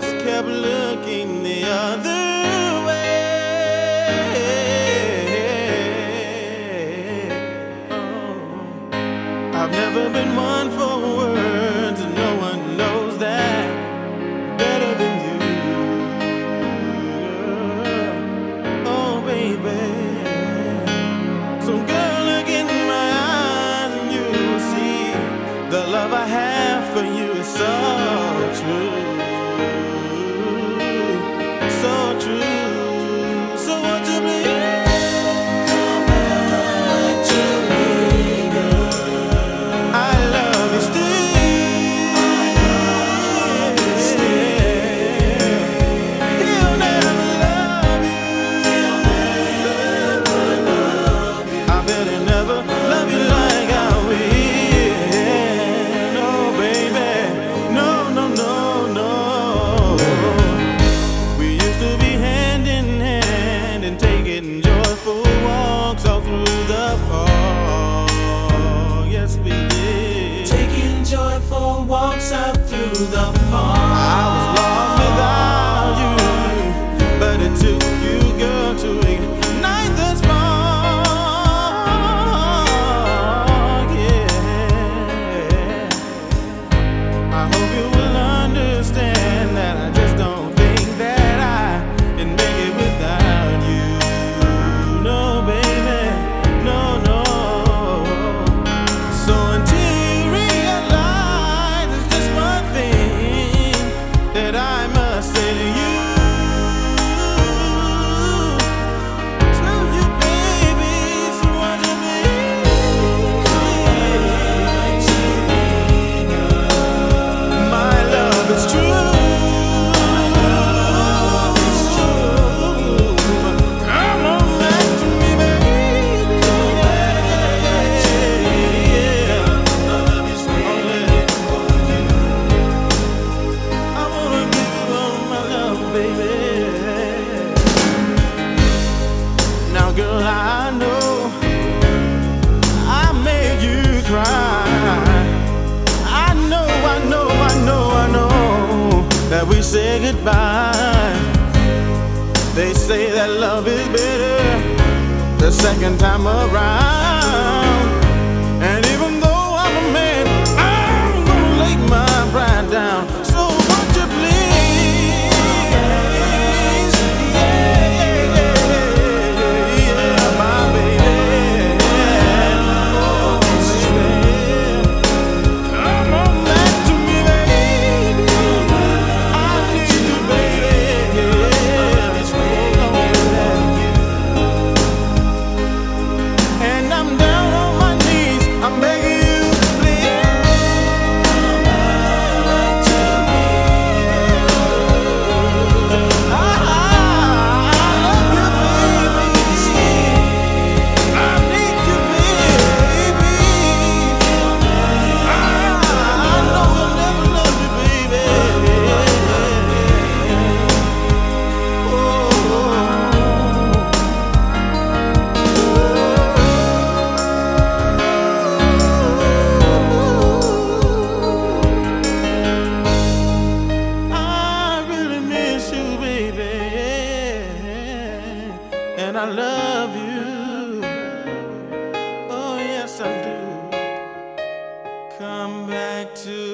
just can't. walks up through the park. that we say goodbye. They say that love is better the second time around. and I love you. Oh, yes, I do. Come back to